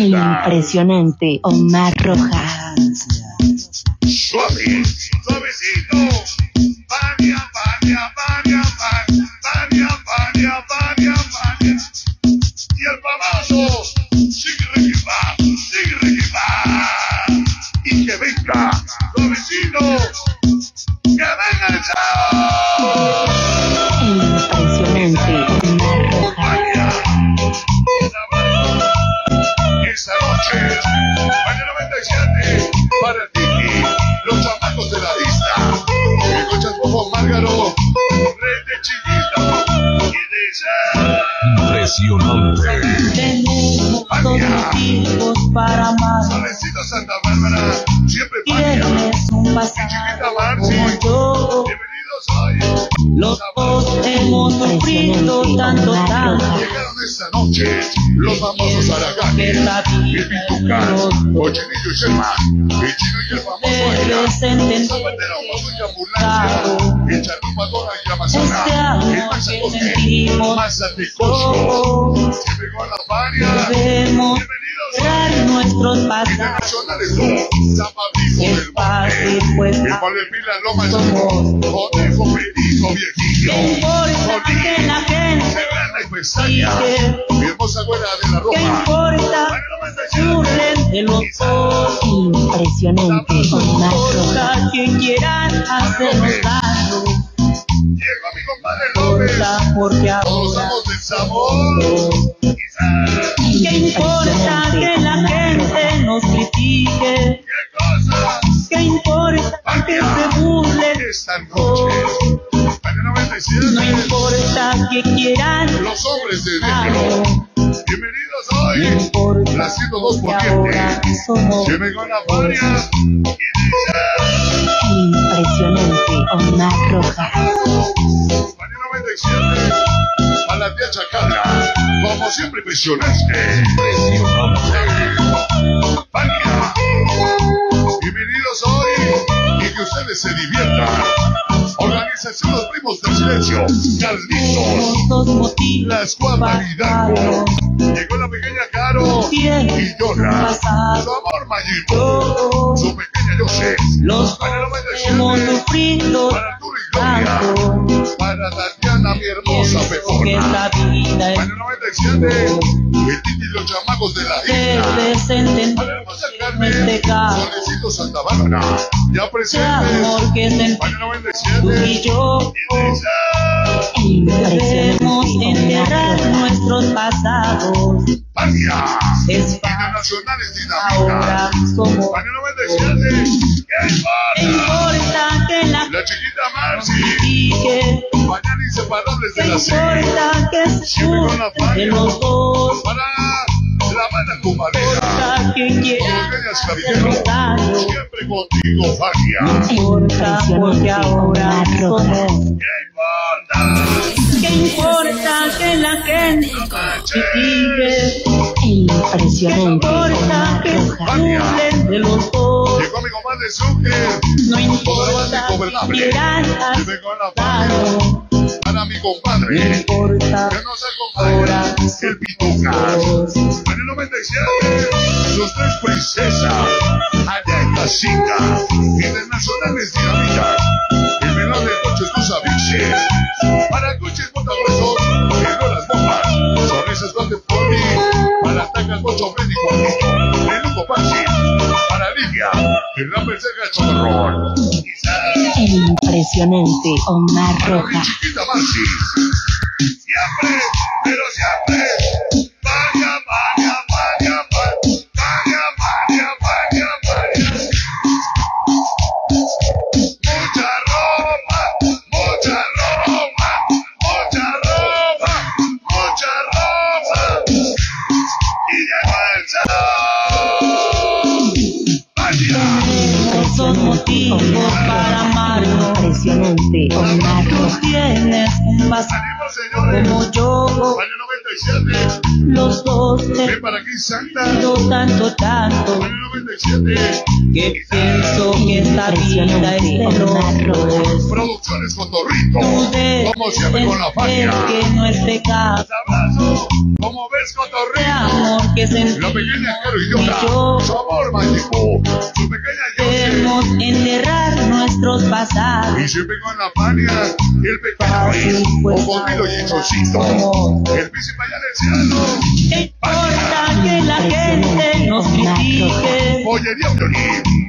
El impresionante Omar Rojas. Suave, suavecito. Y el chiquita. Y dice, Impresionante. Tenemos dos motivos para amar. Solecito Santa Bárbara, siempre. Tienes un Y pasado chiquita Marci, bienvenidos hoy. Los dos hemos sufrido tanto, tanto las noches, los famosos haraganes, el Pitucas, Cochinillo y Sherman, el chino y el famoso Aira, de la y ambulancia, el charrumadora y Amazona, el Mazacote, que pegó a la paria, bienvenidos a nuestros internacionales, San el Valepila Loma de Somos, Conejo Feliz, Viejillo, mi hermosa güera de la ¿Qué importa? Burlen de los dos. El impresionante. Importa que quieran hacernos daño. Llegó mi compadre López, porque todos ahora. somos del sabor. Quizás, ¿Qué importa que la gente nos critique? ¿qué cosa? ¿Qué importa que se burlen? No importa que quieran los hombres de negro. Bienvenidos hoy, no la 102 Poniente. Llegó la paria. Impresionante, Omar Rojas. Mañana 97, a la tía Chacala, como siempre impresionante. Impresionante. Paria. Bienvenidos hoy y que ustedes se diviertan. Organización Silencio, Carlitos, la escuadra Hidalgo. Llegó la pequeña Caro y Yola, su amor Mayito, su pequeña José. los hemos 97, sufrido para Arturo y Gloria, tanto. para Tatiana, mi hermosa pepona. esta vida es Año 97, el Titi y los chamacos de la isla. Para entender la hermosa en Carmen, caso Solecito Santa Bárbara, ya presentes. sentimos tú 97, y yo. Y El debemos enterrar nuestros pasados. Vania, es internacionales somos Año 97, ¿qué ¿Qué importa? importa que la La chiquita mañana inseparables ¿Qué de la serie. importa que se burlen de los dos? Para la banda cumadera, quien. Siempre contigo, No importa porque ahora somos. ¿Qué importa que la gente critique? Impresionante. Importa que se de los dos. Llegó mi. No importa que irán a para mi compadre. Importa. Que no sea compadre. El Pituca. En el 97 los tres princesas, Aretha Cita, internacionales dinamita, el menor de coches no sabiches, para coches botagüesos, que no las bombas, sonrisas donde poli, para tacas ocho médico amigo, menudo fácil, para Lidia, que la persiga el chocorrón. El impresionante Omar Roja. Para mi chiquita Marcis, siempre. Impresionante Omar Rojas. tienes como yo. Año 97. Los dos Ven para aquí, Santa. Tanto, tanto, tanto, Para el 97. que pienso que esta vida es de locos. Producciones Cotorrito. Tú debes Como siempre con la entender fagia. que no es pecado. Como ves, de Cotorrito. amor que La pequeña Caro Idiota. Y yo. Su amor mágico. Su pequeña Yoshi. enterrar nuestros pasados. Y siempre con la. El pequeño Luis. Pues, O conmigo y Chocito. El príncipe. ¿Qué importa que la gente nos critique? Pollería.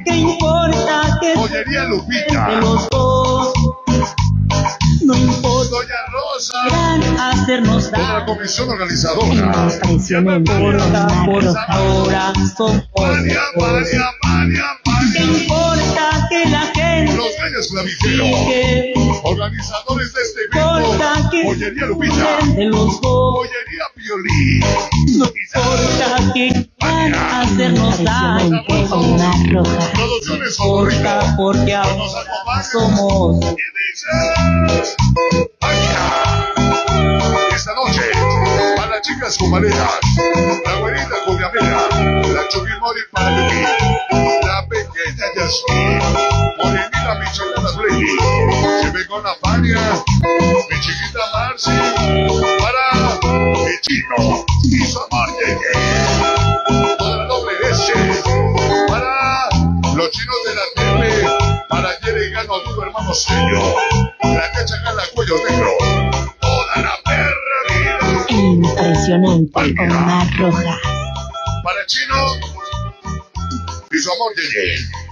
¿Qué importa que Pollería de Lupita. los dos? No importa Doña Rosa. hacernos Toda la daño. comisión organizadora. Impresionante. Por Omar ahora somos Mania, mania, mania, ¿Qué Organizadores de este evento. Pollería Lupita. de los dos. Pollería Piolín. No importa que van a hacernos daño. Producciones Importa Favorito. porque ahora somos. Esta noche. Para las chicas comareras. La güerita cubiamera. La chuquimori para. La pequeña Yasmin. Morenita Michelada Freddy. Se ve con la Fania. Mi chiquita Marcy. Para mi chino. Y su. Toda la doble S. Para los chinos de la tele. Para Jerry Gano, tu hermano serio. La cacha gana cuello negro. Toda la perra. Impresionante. Omar Rojas. Para el chino. Y su amor Yeye.